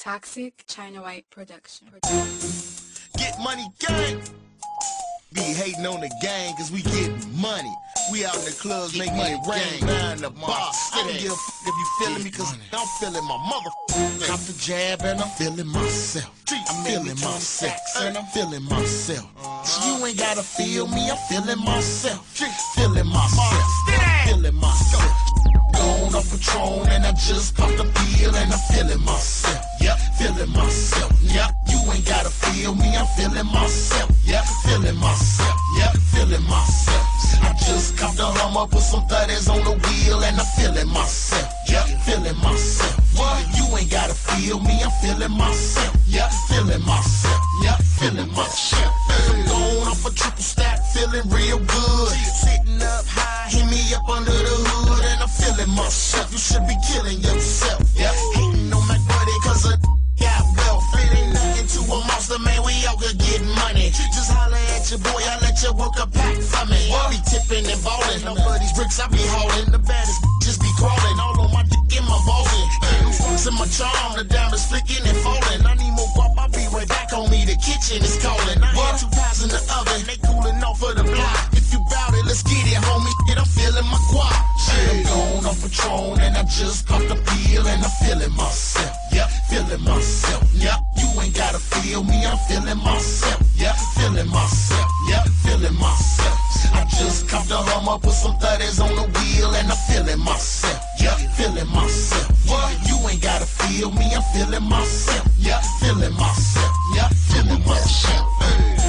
Toxic China White Production. Get money gang. Be hating on the gang cause we getting money. We out in the clubs Get making money, it rain gang. behind the bar. Boss, I don't give a is. if you feeling me cause money. I'm feeling my mother. Cop the jab and I'm feeling myself. I'm feeling myself. And I'm feeling myself. So you ain't gotta feel me, I'm feeling myself. Feeling myself. I'm feeling myself. Gone off Patron and I just popped a pill and I'm feeling myself. Feeling myself. Yep, feeling myself. Yep, feeling myself. I just copped a Hummer, put some 30s on the wheel and I'm feeling myself. Yep, feeling myself. What? You ain't gotta feel me, I'm feeling myself. Yep, feeling myself. Yep, feeling myself. I'm going off a triple stack, feeling real good. Sitting up high, hit me up under the hood, and I'm feeling myself. You should be killing yourself. Get. Just holler at your boy, I let you work a pack for me. I be tipping and balling. Nobody's bricks, I be hauling. The baddest just be crawling. All on my dick in my ballin'. Ain't in my charm. The diamonds flicking and falling. I need more guap, I'll be right back on me. The kitchen is calling. I two pies in the oven. They cooling off of the block. If you bout it, let's get it, homie. Shit, I'm feeling my guap. Shit, I'm gone off Patron and I just popped a pill and I'm feeling myself. Yeah, feeling myself. Yeah, you ain't gotta feel me. I'm feeling myself. Feeling myself. Yep, feeling myself. I just copped a Hummer, put some 30s on the wheel and I'm feeling myself. Yep, feeling myself. What? You ain't gotta feel me. I'm feeling myself. Yep, feeling myself. Yep, feeling myself.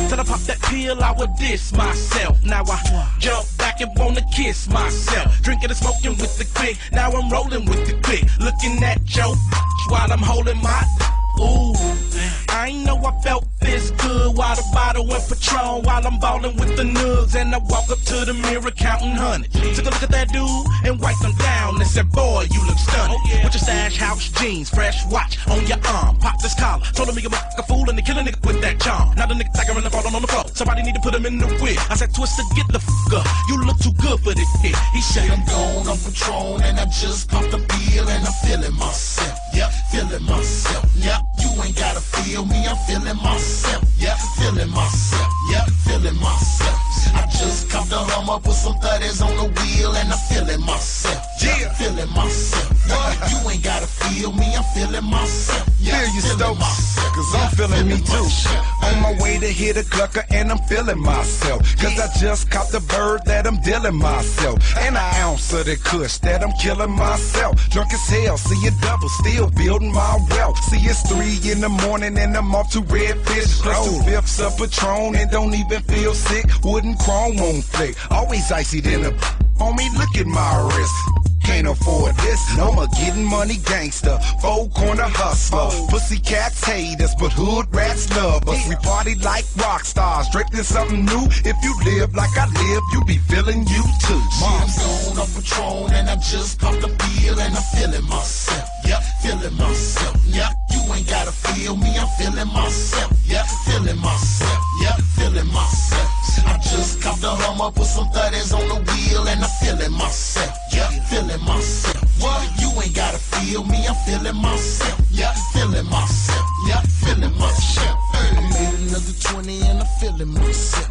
Till I pop that pill, I would diss myself. Now I jump back and wanna kiss myself. Drinking and smoking with the click. Now I'm rolling with the click. Looking at Joe while I'm holding my. Ooh, I ain't know I felt this good. While the bottle and Patron, while I'm ballin' with the nugs. And I walk up to the mirror counting hundreds. Took a look at that dude and wiped him down and said, Boy, you look stunning. Oh, with your stash house jeans, fresh watch on your arm. Pop this collar. Told him he a a fool and they kill a nigga with that charm. Now the nigga tiger and falling on the floor. Somebody need to put him in the whip. I said, Twister, get the fuck up. You look too good for this shit. He said, I'm gone on Patron and I just popped a pill and I'm feeling myself. Yep, feeling myself. Yep, you feel me. I'm feeling myself. Yep, feeling myself. Yep, feeling myself. I just copped a Hummer, put some 30s on the wheel and I'm feeling myself. Yeah, feeling myself. What? You ain't gotta feel me. I'm feeling myself. You, feeling myself. Cause I'm feeling me too. On my way to hit a clucker and I'm feeling myself. Cause I just caught the bird that I'm dealing myself. And an ounce of the kush that I'm killing myself. Drunk as hell, see a double, still building my wealth. See it's three in the morning and I'm off to redfish. Plus two fifths of Patron and don't even feel sick. Wooden chrome won't flick. Always icy than a homie, look at my wrist. Can't afford this, no more getting money gangster, four corner hustler. Pussy cats hate us, but hood rats love us. We party like rock stars, draped something new. If you live like I live, you be feeling you too. Moms, gone off Patron and I just popped a pill and I'm feeling myself. Yep, feeling myself. Yep, you ain't gotta feel me. I'm feeling myself. Yep, feeling myself. Yep, feeling myself. I just copped a Hummer, put some 30s on the wheel feeling myself.